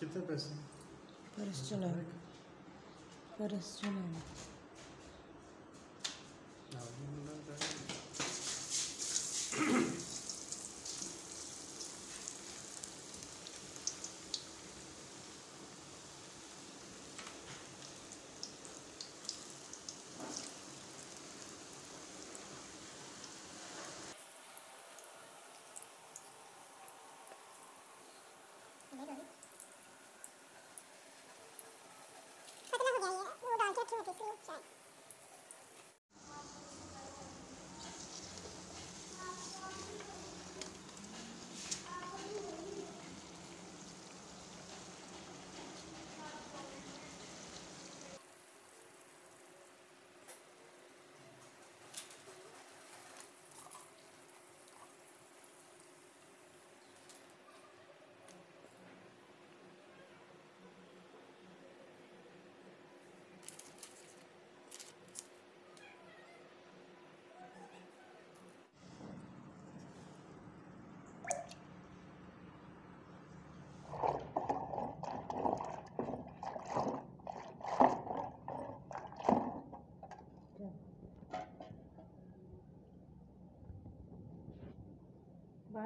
कितने पैसे? परस चला परस चला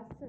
আছে